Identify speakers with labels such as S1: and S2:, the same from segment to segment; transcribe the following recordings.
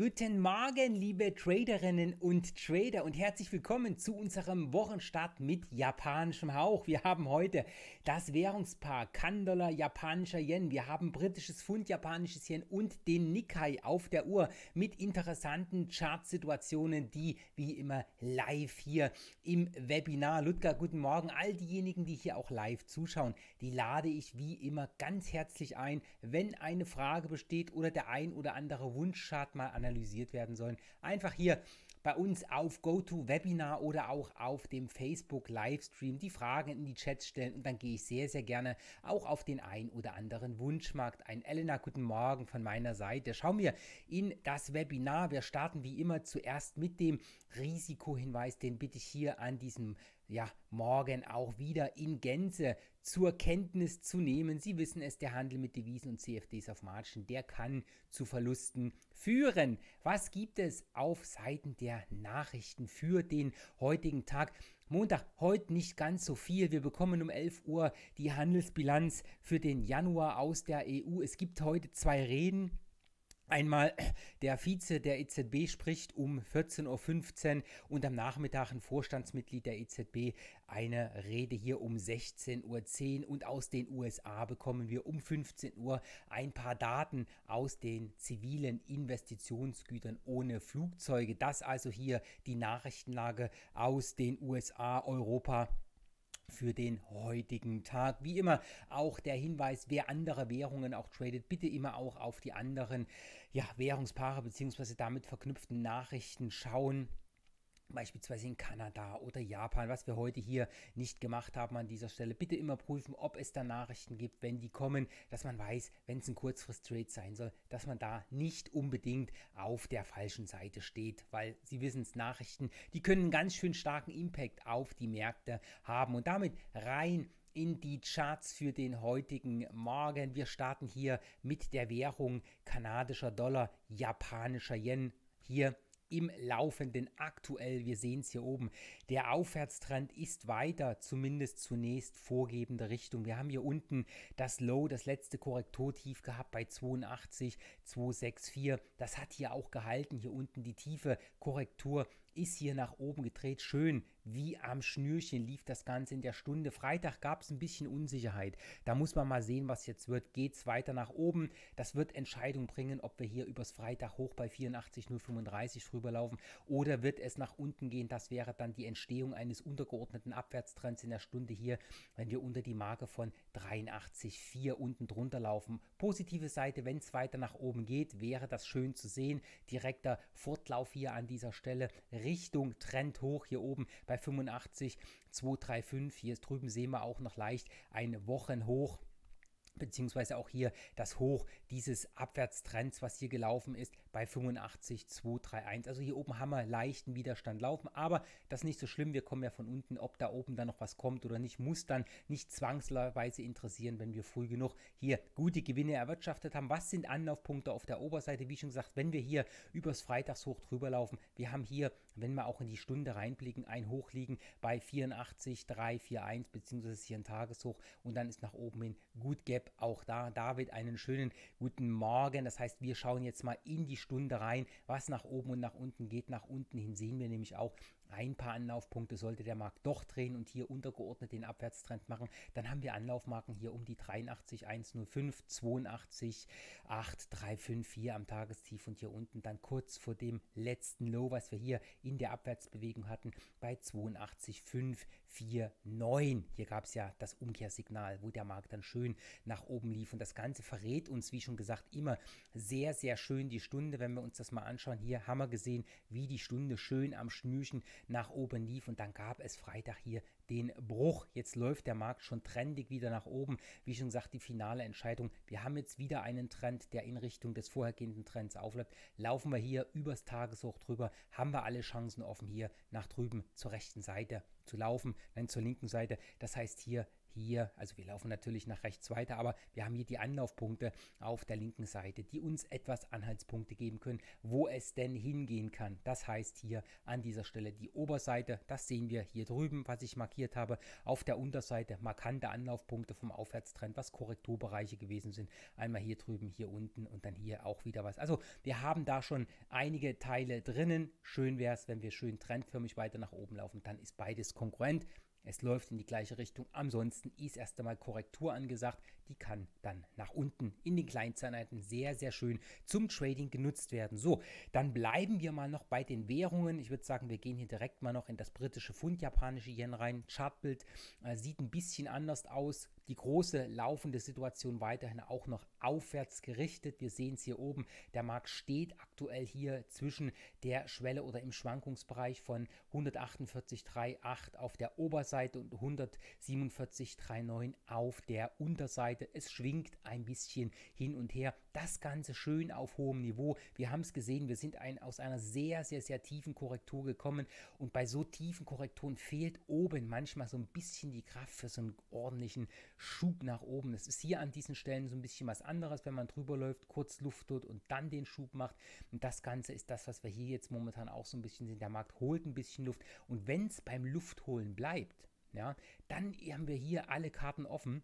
S1: Guten Morgen, liebe Traderinnen und Trader und herzlich willkommen zu unserem Wochenstart mit japanischem Hauch. Wir haben heute das Währungspaar Kan-Dollar, japanischer Yen. Wir haben britisches Pfund, japanisches Yen und den Nikkei auf der Uhr mit interessanten Chartsituationen, die wie immer live hier im Webinar. Ludger, guten Morgen. All diejenigen, die hier auch live zuschauen, die lade ich wie immer ganz herzlich ein, wenn eine Frage besteht oder der ein oder andere Wunschchart mal analysiert analysiert werden sollen, einfach hier bei uns auf GoToWebinar oder auch auf dem Facebook Livestream die Fragen in die Chats stellen und dann gehe ich sehr, sehr gerne auch auf den ein oder anderen Wunschmarkt ein. Elena, guten Morgen von meiner Seite. Schauen wir in das Webinar. Wir starten wie immer zuerst mit dem Risikohinweis, den bitte ich hier an diesem ja, morgen auch wieder in Gänze zur Kenntnis zu nehmen. Sie wissen es, der Handel mit Devisen und CFDs auf Margen, der kann zu Verlusten führen. Was gibt es auf Seiten der Nachrichten für den heutigen Tag? Montag, heute nicht ganz so viel. Wir bekommen um 11 Uhr die Handelsbilanz für den Januar aus der EU. Es gibt heute zwei Reden Einmal der Vize der EZB spricht um 14.15 Uhr und am Nachmittag ein Vorstandsmitglied der EZB eine Rede hier um 16.10 Uhr und aus den USA bekommen wir um 15 Uhr ein paar Daten aus den zivilen Investitionsgütern ohne Flugzeuge. Das also hier die Nachrichtenlage aus den USA, Europa für den heutigen Tag. Wie immer auch der Hinweis, wer andere Währungen auch tradet, bitte immer auch auf die anderen ja, Währungspaare bzw. damit verknüpften Nachrichten schauen beispielsweise in Kanada oder Japan, was wir heute hier nicht gemacht haben an dieser Stelle. Bitte immer prüfen, ob es da Nachrichten gibt, wenn die kommen, dass man weiß, wenn es ein Kurzfrist-Trade sein soll, dass man da nicht unbedingt auf der falschen Seite steht, weil Sie wissen es, Nachrichten, die können einen ganz schön starken Impact auf die Märkte haben und damit rein in die Charts für den heutigen Morgen. Wir starten hier mit der Währung kanadischer Dollar, japanischer Yen. Hier im Laufenden aktuell. Wir sehen es hier oben. Der Aufwärtstrend ist weiter, zumindest zunächst vorgebende Richtung. Wir haben hier unten das Low, das letzte Korrekturtief gehabt bei 82, 264. Das hat hier auch gehalten. Hier unten die tiefe Korrektur ist hier nach oben gedreht. Schön, wie am Schnürchen lief das Ganze in der Stunde. Freitag gab es ein bisschen Unsicherheit. Da muss man mal sehen, was jetzt wird. Geht es weiter nach oben? Das wird Entscheidung bringen, ob wir hier übers Freitag hoch bei 84,035 rüberlaufen oder wird es nach unten gehen. Das wäre dann die Entstehung eines untergeordneten Abwärtstrends in der Stunde hier, wenn wir unter die Marke von 83,4 unten drunter laufen. Positive Seite, wenn es weiter nach oben geht, wäre das schön zu sehen. Direkter Fortlauf hier an dieser Stelle Richtung Trend hoch hier oben bei 85, 235. Hier drüben sehen wir auch noch leicht ein Wochenhoch beziehungsweise auch hier das Hoch dieses Abwärtstrends, was hier gelaufen ist, bei 85,231. Also hier oben haben wir leichten Widerstand laufen, aber das ist nicht so schlimm. Wir kommen ja von unten, ob da oben dann noch was kommt oder nicht, muss dann nicht zwangsweise interessieren, wenn wir früh genug hier gute Gewinne erwirtschaftet haben. Was sind Anlaufpunkte auf der Oberseite? Wie schon gesagt, wenn wir hier übers Freitagshoch drüber laufen, wir haben hier, wenn wir auch in die Stunde reinblicken, ein Hoch liegen bei 84,341 beziehungsweise hier ein Tageshoch und dann ist nach oben hin gut Gap. Auch da, David, einen schönen guten Morgen. Das heißt, wir schauen jetzt mal in die Stunde rein, was nach oben und nach unten geht. Nach unten hin sehen wir nämlich auch ein paar Anlaufpunkte sollte der Markt doch drehen und hier untergeordnet den Abwärtstrend machen, dann haben wir Anlaufmarken hier um die 83,105, 82, 8,354 hier am Tagestief und hier unten dann kurz vor dem letzten Low, was wir hier in der Abwärtsbewegung hatten, bei 82,549. Hier gab es ja das Umkehrsignal, wo der Markt dann schön nach oben lief und das Ganze verrät uns, wie schon gesagt, immer sehr, sehr schön die Stunde. Wenn wir uns das mal anschauen, hier haben wir gesehen, wie die Stunde schön am Schnürchen nach oben lief und dann gab es Freitag hier den Bruch. Jetzt läuft der Markt schon trendig wieder nach oben. Wie schon gesagt, die finale Entscheidung. Wir haben jetzt wieder einen Trend, der in Richtung des vorhergehenden Trends aufläuft. Laufen wir hier übers Tageshoch drüber, haben wir alle Chancen offen hier nach drüben zur rechten Seite zu laufen, dann zur linken Seite. Das heißt hier hier, also wir laufen natürlich nach rechts weiter, aber wir haben hier die Anlaufpunkte auf der linken Seite, die uns etwas Anhaltspunkte geben können, wo es denn hingehen kann. Das heißt hier an dieser Stelle die Oberseite, das sehen wir hier drüben, was ich markiert habe. Auf der Unterseite markante Anlaufpunkte vom Aufwärtstrend, was Korrekturbereiche gewesen sind. Einmal hier drüben, hier unten und dann hier auch wieder was. Also wir haben da schon einige Teile drinnen. Schön wäre es, wenn wir schön trendförmig weiter nach oben laufen, dann ist beides konkurrent. Es läuft in die gleiche Richtung. Ansonsten ist erst einmal Korrektur angesagt. Die kann dann nach unten in den Kleinsteinheiten sehr, sehr schön zum Trading genutzt werden. So, dann bleiben wir mal noch bei den Währungen. Ich würde sagen, wir gehen hier direkt mal noch in das britische Pfund, japanische Yen rein. Chartbild äh, sieht ein bisschen anders aus die große laufende Situation weiterhin auch noch aufwärts gerichtet. Wir sehen es hier oben. Der Markt steht aktuell hier zwischen der Schwelle oder im Schwankungsbereich von 148,38 auf der Oberseite und 147,39 auf der Unterseite. Es schwingt ein bisschen hin und her. Das Ganze schön auf hohem Niveau. Wir haben es gesehen, wir sind ein, aus einer sehr, sehr, sehr tiefen Korrektur gekommen und bei so tiefen Korrekturen fehlt oben manchmal so ein bisschen die Kraft für so einen ordentlichen Schub nach oben. Es ist hier an diesen Stellen so ein bisschen was anderes, wenn man drüber läuft, kurz Luft tut und dann den Schub macht. Und das Ganze ist das, was wir hier jetzt momentan auch so ein bisschen sehen. Der Markt holt ein bisschen Luft. Und wenn es beim Luftholen bleibt, ja, dann haben wir hier alle Karten offen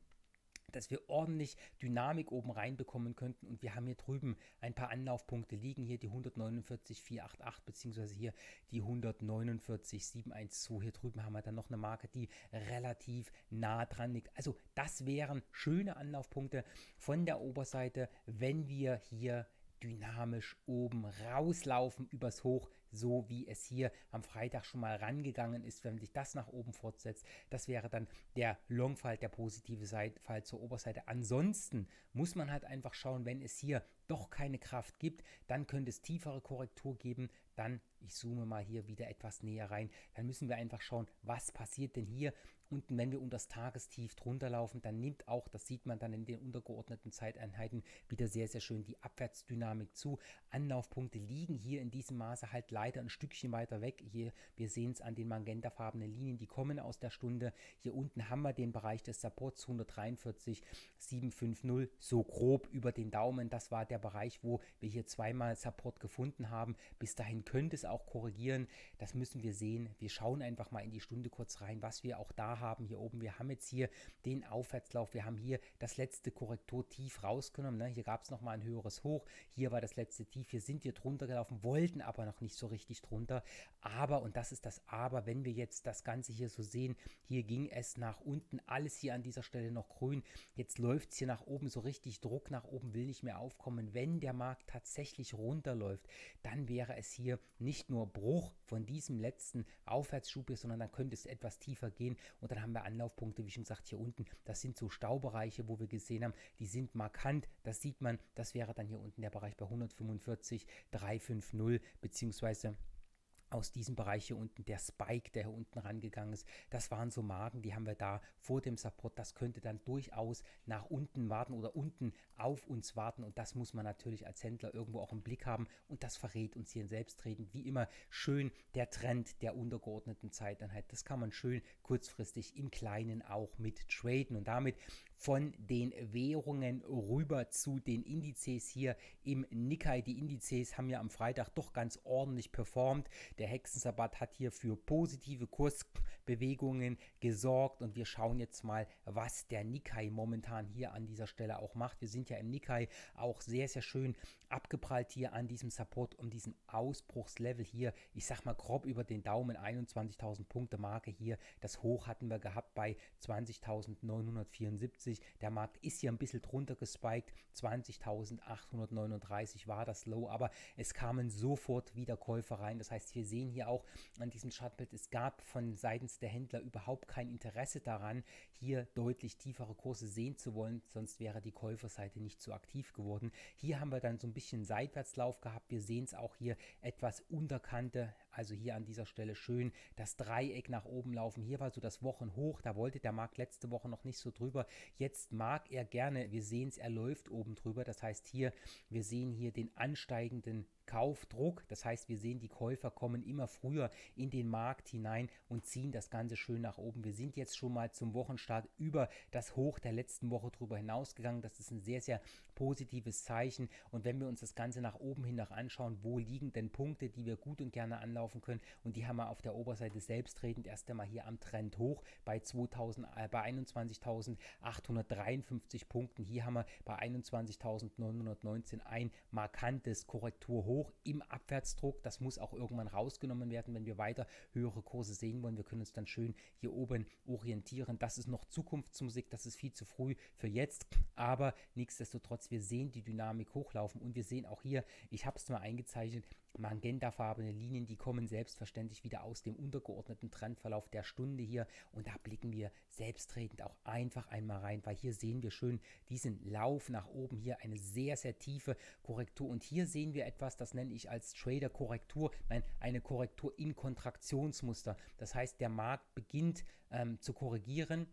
S1: dass wir ordentlich Dynamik oben reinbekommen könnten. Und wir haben hier drüben ein paar Anlaufpunkte liegen. Hier die 149,488 beziehungsweise hier die 149,712. Hier drüben haben wir dann noch eine Marke, die relativ nah dran liegt. Also das wären schöne Anlaufpunkte von der Oberseite, wenn wir hier dynamisch oben rauslaufen übers Hoch, so wie es hier am Freitag schon mal rangegangen ist, wenn sich das nach oben fortsetzt. Das wäre dann der Longfall, der positive Fall zur Oberseite. Ansonsten muss man halt einfach schauen, wenn es hier doch keine Kraft gibt, dann könnte es tiefere Korrektur geben. Dann, ich zoome mal hier wieder etwas näher rein, dann müssen wir einfach schauen, was passiert denn hier unten, wenn wir unter das Tagestief drunter laufen, dann nimmt auch, das sieht man dann in den untergeordneten Zeiteinheiten, wieder sehr, sehr schön die Abwärtsdynamik zu. Anlaufpunkte liegen hier in diesem Maße halt leider ein Stückchen weiter weg. Hier, wir sehen es an den magentafarbenen Linien, die kommen aus der Stunde. Hier unten haben wir den Bereich des Supports 143,750, so grob über den Daumen. Das war der Bereich, wo wir hier zweimal Support gefunden haben. Bis dahin könnte es auch korrigieren. Das müssen wir sehen. Wir schauen einfach mal in die Stunde kurz rein, was wir auch da haben hier oben. Wir haben jetzt hier den Aufwärtslauf. Wir haben hier das letzte Korrekturtief rausgenommen. Ne? Hier gab es nochmal ein höheres Hoch. Hier war das letzte Tief. Wir sind hier drunter gelaufen, wollten aber noch nicht so richtig drunter. Aber, und das ist das Aber, wenn wir jetzt das Ganze hier so sehen, hier ging es nach unten, alles hier an dieser Stelle noch grün. Jetzt läuft es hier nach oben so richtig Druck nach oben, will nicht mehr aufkommen. Wenn der Markt tatsächlich runterläuft, dann wäre es hier nicht nur Bruch von diesem letzten Aufwärtsschub hier, sondern dann könnte es etwas tiefer gehen und dann haben wir Anlaufpunkte, wie schon gesagt, hier unten. Das sind so Staubereiche, wo wir gesehen haben, die sind markant. Das sieht man, das wäre dann hier unten der Bereich bei 145, 350 beziehungsweise aus diesem Bereich hier unten, der Spike, der hier unten rangegangen ist, das waren so Marken, die haben wir da vor dem Support. Das könnte dann durchaus nach unten warten oder unten auf uns warten und das muss man natürlich als Händler irgendwo auch im Blick haben und das verrät uns hier in Selbstreden wie immer schön der Trend der untergeordneten Zeiteinheit. Das kann man schön kurzfristig im Kleinen auch mit traden und damit von den Währungen rüber zu den Indizes hier im Nikkei. Die Indizes haben ja am Freitag doch ganz ordentlich performt. Der Hexensabbat hat hier für positive Kursbewegungen gesorgt und wir schauen jetzt mal, was der Nikkei momentan hier an dieser Stelle auch macht. Wir sind ja im Nikkei auch sehr, sehr schön abgeprallt hier an diesem Support um diesen Ausbruchslevel hier. Ich sag mal grob über den Daumen 21.000 Punkte Marke hier. Das Hoch hatten wir gehabt bei 20.974 50. Der Markt ist hier ein bisschen drunter gespiked. 20.839 war das Low, aber es kamen sofort wieder Käufer rein. Das heißt, wir sehen hier auch an diesem Chartbild, es gab von seitens der Händler überhaupt kein Interesse daran, hier deutlich tiefere Kurse sehen zu wollen, sonst wäre die Käuferseite nicht so aktiv geworden. Hier haben wir dann so ein bisschen Seitwärtslauf gehabt. Wir sehen es auch hier etwas unterkante also hier an dieser Stelle schön das Dreieck nach oben laufen. Hier war so das Wochenhoch, da wollte der Markt letzte Woche noch nicht so drüber. Jetzt mag er gerne, wir sehen es, er läuft oben drüber. Das heißt hier, wir sehen hier den ansteigenden Kaufdruck. Das heißt, wir sehen, die Käufer kommen immer früher in den Markt hinein und ziehen das Ganze schön nach oben. Wir sind jetzt schon mal zum Wochenstart über das Hoch der letzten Woche drüber hinausgegangen. Das ist ein sehr, sehr positives Zeichen. Und wenn wir uns das Ganze nach oben hin noch anschauen, wo liegen denn Punkte, die wir gut und gerne anlaufen können? Und die haben wir auf der Oberseite selbstredend erst einmal hier am Trend hoch bei, äh, bei 21.853 Punkten. Hier haben wir bei 21.919 ein markantes Korrekturhoch im Abwärtsdruck. Das muss auch irgendwann rausgenommen werden, wenn wir weiter höhere Kurse sehen wollen. Wir können uns dann schön hier oben orientieren. Das ist noch Zukunftsmusik, das ist viel zu früh für jetzt, aber nichtsdestotrotz, wir sehen die Dynamik hochlaufen und wir sehen auch hier, ich habe es mal eingezeichnet, magentafarbene Linien, die kommen selbstverständlich wieder aus dem untergeordneten Trendverlauf der Stunde hier und da blicken wir selbstredend auch einfach einmal rein, weil hier sehen wir schön diesen Lauf nach oben hier, eine sehr, sehr tiefe Korrektur und hier sehen wir etwas, das nenne ich als Trader Korrektur, nein, eine Korrektur in Kontraktionsmuster. Das heißt, der Markt beginnt ähm, zu korrigieren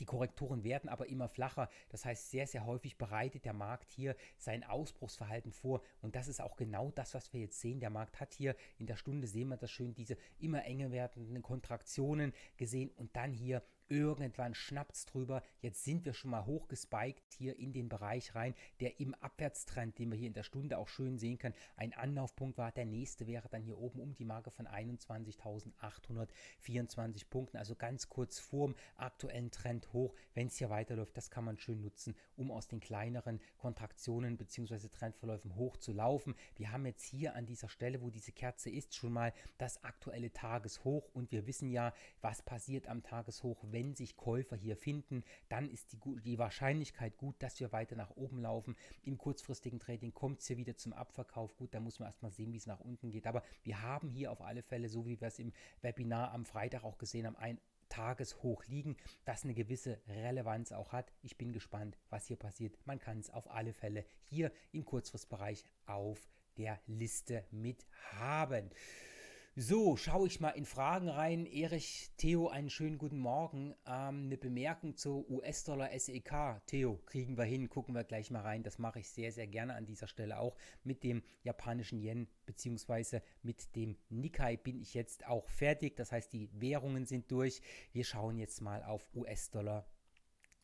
S1: die Korrekturen werden aber immer flacher. Das heißt, sehr, sehr häufig bereitet der Markt hier sein Ausbruchsverhalten vor. Und das ist auch genau das, was wir jetzt sehen. Der Markt hat hier in der Stunde, sehen wir das schön, diese immer enger werdenden Kontraktionen gesehen und dann hier Irgendwann schnappt es drüber. Jetzt sind wir schon mal hochgespiked hier in den Bereich rein, der im Abwärtstrend, den wir hier in der Stunde auch schön sehen können, ein Anlaufpunkt war. Der nächste wäre dann hier oben um die Marke von 21.824 Punkten, also ganz kurz vorm aktuellen Trend hoch. Wenn es hier weiterläuft, das kann man schön nutzen, um aus den kleineren Kontraktionen bzw. Trendverläufen hoch zu laufen. Wir haben jetzt hier an dieser Stelle, wo diese Kerze ist, schon mal das aktuelle Tageshoch und wir wissen ja, was passiert am Tageshoch, wenn wenn sich Käufer hier finden, dann ist die, die Wahrscheinlichkeit gut, dass wir weiter nach oben laufen. Im kurzfristigen Trading kommt es hier wieder zum Abverkauf. Gut, da muss man erstmal sehen, wie es nach unten geht. Aber wir haben hier auf alle Fälle, so wie wir es im Webinar am Freitag auch gesehen haben, ein Tageshoch liegen, das eine gewisse Relevanz auch hat. Ich bin gespannt, was hier passiert. Man kann es auf alle Fälle hier im Kurzfristbereich auf der Liste mit haben. So, schaue ich mal in Fragen rein. Erich, Theo, einen schönen guten Morgen. Ähm, eine Bemerkung zu US-Dollar SEK. Theo, kriegen wir hin, gucken wir gleich mal rein. Das mache ich sehr, sehr gerne an dieser Stelle auch. Mit dem japanischen Yen bzw. mit dem Nikkei bin ich jetzt auch fertig. Das heißt, die Währungen sind durch. Wir schauen jetzt mal auf US-Dollar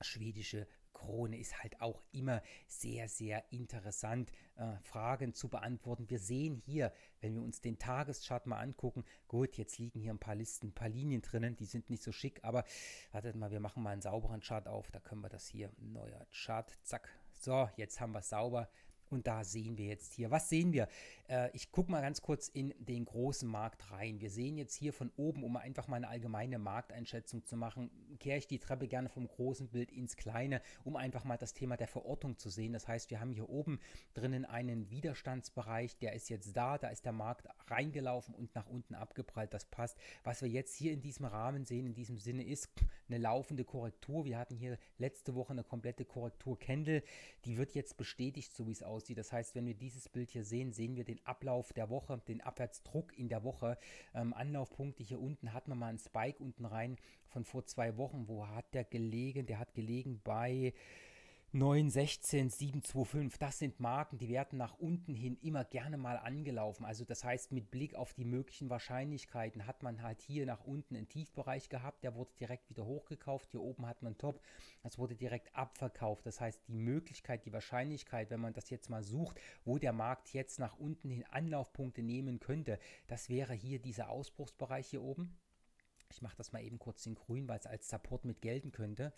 S1: schwedische Krone ist halt auch immer sehr, sehr interessant, äh, Fragen zu beantworten. Wir sehen hier, wenn wir uns den Tageschart mal angucken, gut, jetzt liegen hier ein paar Listen, ein paar Linien drinnen, die sind nicht so schick, aber wartet mal, wir machen mal einen sauberen Chart auf, da können wir das hier, neuer Chart, zack, so, jetzt haben wir es sauber. Und da sehen wir jetzt hier, was sehen wir? Äh, ich gucke mal ganz kurz in den großen Markt rein. Wir sehen jetzt hier von oben, um einfach mal eine allgemeine Markteinschätzung zu machen, kehre ich die Treppe gerne vom großen Bild ins kleine, um einfach mal das Thema der Verortung zu sehen. Das heißt, wir haben hier oben drinnen einen Widerstandsbereich, der ist jetzt da, da ist der Markt reingelaufen und nach unten abgeprallt. Das passt. Was wir jetzt hier in diesem Rahmen sehen, in diesem Sinne, ist eine laufende Korrektur. Wir hatten hier letzte Woche eine komplette Korrektur Candle. Die wird jetzt bestätigt, so wie es aussieht aussieht. Das heißt, wenn wir dieses Bild hier sehen, sehen wir den Ablauf der Woche, den Abwärtsdruck in der Woche. Ähm, Anlaufpunkte hier unten hatten wir mal einen Spike unten rein von vor zwei Wochen. Wo hat der gelegen? Der hat gelegen bei 916, 725, das sind Marken, die werden nach unten hin immer gerne mal angelaufen. Also das heißt, mit Blick auf die möglichen Wahrscheinlichkeiten hat man halt hier nach unten einen Tiefbereich gehabt, der wurde direkt wieder hochgekauft. Hier oben hat man Top, das wurde direkt abverkauft. Das heißt, die Möglichkeit, die Wahrscheinlichkeit, wenn man das jetzt mal sucht, wo der Markt jetzt nach unten hin Anlaufpunkte nehmen könnte, das wäre hier dieser Ausbruchsbereich hier oben. Ich mache das mal eben kurz in grün, weil es als Support mit gelten könnte.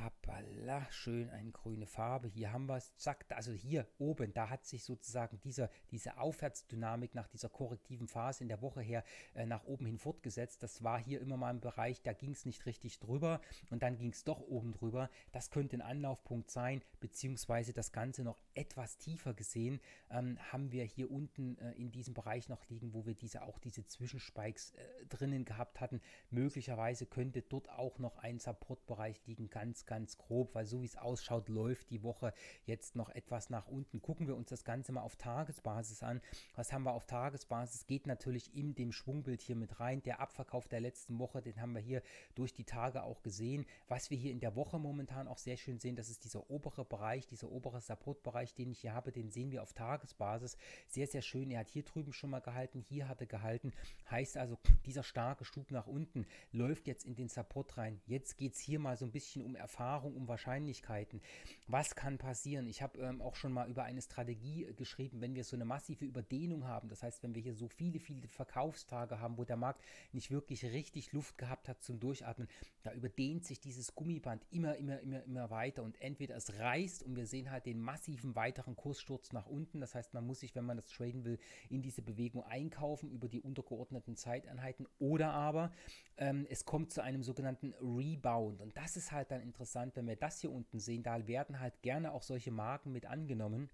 S1: Hoppala, schön eine grüne Farbe. Hier haben wir es, zack, also hier oben, da hat sich sozusagen dieser, diese Aufwärtsdynamik nach dieser korrektiven Phase in der Woche her äh, nach oben hin fortgesetzt. Das war hier immer mal im Bereich, da ging es nicht richtig drüber und dann ging es doch oben drüber. Das könnte ein Anlaufpunkt sein, beziehungsweise das Ganze noch etwas tiefer gesehen, ähm, haben wir hier unten äh, in diesem Bereich noch liegen, wo wir diese auch diese Zwischenspikes äh, drinnen gehabt hatten. Möglicherweise könnte dort auch noch ein Supportbereich liegen, ganz ganz, grob, weil so wie es ausschaut, läuft die Woche jetzt noch etwas nach unten. Gucken wir uns das Ganze mal auf Tagesbasis an. Was haben wir auf Tagesbasis? Geht natürlich in dem Schwungbild hier mit rein. Der Abverkauf der letzten Woche, den haben wir hier durch die Tage auch gesehen. Was wir hier in der Woche momentan auch sehr schön sehen, das ist dieser obere Bereich, dieser obere Support-Bereich, den ich hier habe, den sehen wir auf Tagesbasis. Sehr, sehr schön. Er hat hier drüben schon mal gehalten, hier hat er gehalten. Heißt also, dieser starke Stub nach unten läuft jetzt in den Support rein. Jetzt geht es hier mal so ein bisschen um Erfahrung, um Wahrscheinlichkeiten. Was kann passieren? Ich habe ähm, auch schon mal über eine Strategie äh, geschrieben, wenn wir so eine massive Überdehnung haben. Das heißt, wenn wir hier so viele, viele Verkaufstage haben, wo der Markt nicht wirklich richtig Luft gehabt hat zum Durchatmen, da überdehnt sich dieses Gummiband immer, immer, immer, immer weiter und entweder es reißt und wir sehen halt den massiven weiteren Kurssturz nach unten. Das heißt, man muss sich, wenn man das traden will, in diese Bewegung einkaufen über die untergeordneten Zeiteinheiten oder aber ähm, es kommt zu einem sogenannten Rebound und das ist halt dann interessant, wenn wir das hier unten sehen, da werden halt gerne auch solche Marken mit angenommen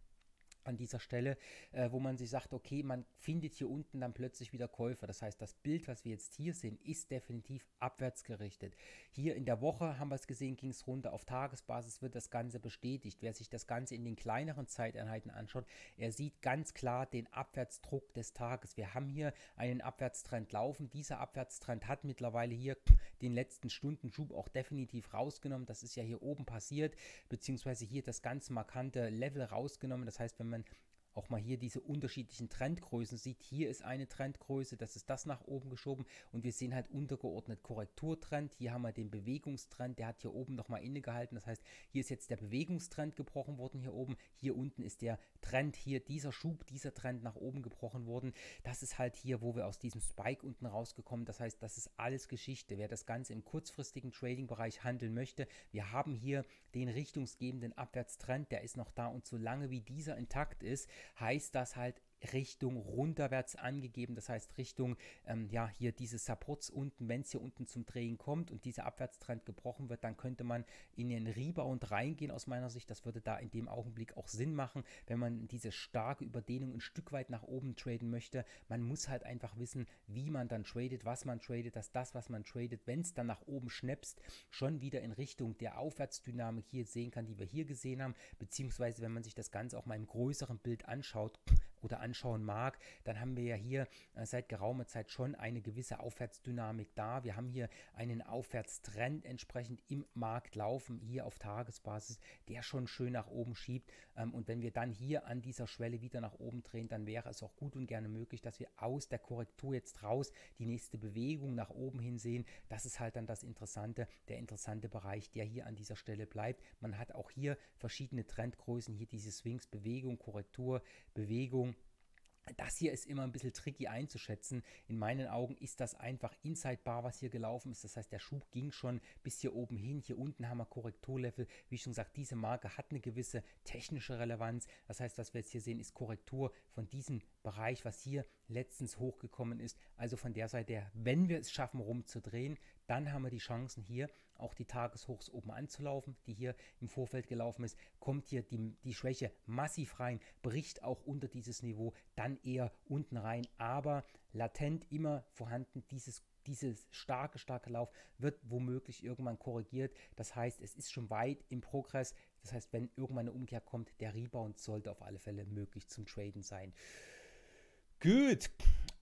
S1: an dieser Stelle, äh, wo man sich sagt, okay, man findet hier unten dann plötzlich wieder Käufer. Das heißt, das Bild, was wir jetzt hier sehen, ist definitiv abwärts gerichtet. Hier in der Woche haben wir es gesehen, ging es runter. Auf Tagesbasis wird das Ganze bestätigt. Wer sich das Ganze in den kleineren Zeiteinheiten anschaut, er sieht ganz klar den Abwärtsdruck des Tages. Wir haben hier einen Abwärtstrend laufen. Dieser Abwärtstrend hat mittlerweile hier den letzten Stundenschub auch definitiv rausgenommen. Das ist ja hier oben passiert, beziehungsweise hier das ganz markante Level rausgenommen. Das heißt, wenn man auch mal hier diese unterschiedlichen Trendgrößen sieht. Hier ist eine Trendgröße, das ist das nach oben geschoben und wir sehen halt untergeordnet Korrekturtrend. Hier haben wir den Bewegungstrend, der hat hier oben nochmal innegehalten. Das heißt, hier ist jetzt der Bewegungstrend gebrochen worden hier oben. Hier unten ist der Trend hier, dieser Schub, dieser Trend nach oben gebrochen worden. Das ist halt hier, wo wir aus diesem Spike unten rausgekommen. Das heißt, das ist alles Geschichte. Wer das Ganze im kurzfristigen Trading-Bereich handeln möchte, wir haben hier den richtungsgebenden Abwärtstrend, der ist noch da und solange wie dieser intakt ist, heißt das halt Richtung runterwärts angegeben, das heißt Richtung, ähm, ja, hier diese Supports unten, wenn es hier unten zum Drehen kommt und dieser Abwärtstrend gebrochen wird, dann könnte man in den Rebound reingehen aus meiner Sicht. Das würde da in dem Augenblick auch Sinn machen, wenn man diese starke Überdehnung ein Stück weit nach oben traden möchte. Man muss halt einfach wissen, wie man dann tradet, was man tradet, dass das, was man tradet, wenn es dann nach oben schnäpst, schon wieder in Richtung der Aufwärtsdynamik hier sehen kann, die wir hier gesehen haben, beziehungsweise wenn man sich das Ganze auch mal im größeren Bild anschaut, oder anschauen mag, dann haben wir ja hier äh, seit geraumer Zeit schon eine gewisse Aufwärtsdynamik da. Wir haben hier einen Aufwärtstrend entsprechend im Markt laufen, hier auf Tagesbasis, der schon schön nach oben schiebt. Ähm, und wenn wir dann hier an dieser Schwelle wieder nach oben drehen, dann wäre es auch gut und gerne möglich, dass wir aus der Korrektur jetzt raus die nächste Bewegung nach oben hin sehen. Das ist halt dann das Interessante, der interessante Bereich, der hier an dieser Stelle bleibt. Man hat auch hier verschiedene Trendgrößen, hier diese Swings, Bewegung, Korrektur, Bewegung, das hier ist immer ein bisschen tricky einzuschätzen. In meinen Augen ist das einfach Inside Bar, was hier gelaufen ist. Das heißt, der Schub ging schon bis hier oben hin. Hier unten haben wir Korrekturlevel. Wie schon gesagt, diese Marke hat eine gewisse technische Relevanz. Das heißt, was wir jetzt hier sehen, ist Korrektur von diesem Bereich, was hier letztens hochgekommen ist. Also von der Seite her, wenn wir es schaffen, rumzudrehen, dann haben wir die Chancen hier auch die Tageshochs oben anzulaufen, die hier im Vorfeld gelaufen ist, kommt hier die, die Schwäche massiv rein, bricht auch unter dieses Niveau, dann eher unten rein, aber latent immer vorhanden, dieses dieses starke, starke Lauf wird womöglich irgendwann korrigiert. Das heißt, es ist schon weit im Progress. Das heißt, wenn irgendwann eine Umkehr kommt, der Rebound sollte auf alle Fälle möglich zum Traden sein. Gut,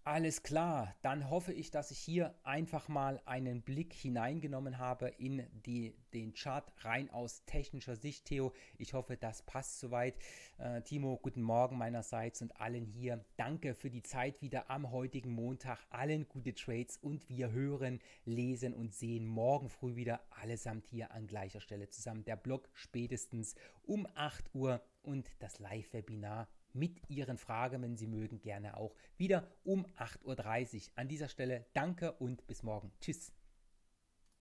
S1: alles klar, dann hoffe ich, dass ich hier einfach mal einen Blick hineingenommen habe in die, den Chart rein aus technischer Sicht, Theo. Ich hoffe, das passt soweit. Äh, Timo, guten Morgen meinerseits und allen hier. Danke für die Zeit wieder am heutigen Montag. Allen gute Trades und wir hören, lesen und sehen morgen früh wieder allesamt hier an gleicher Stelle zusammen. Der Blog spätestens um 8 Uhr und das Live-Webinar mit Ihren Fragen, wenn Sie mögen, gerne auch wieder um 8.30 Uhr. An dieser Stelle danke und bis morgen. Tschüss.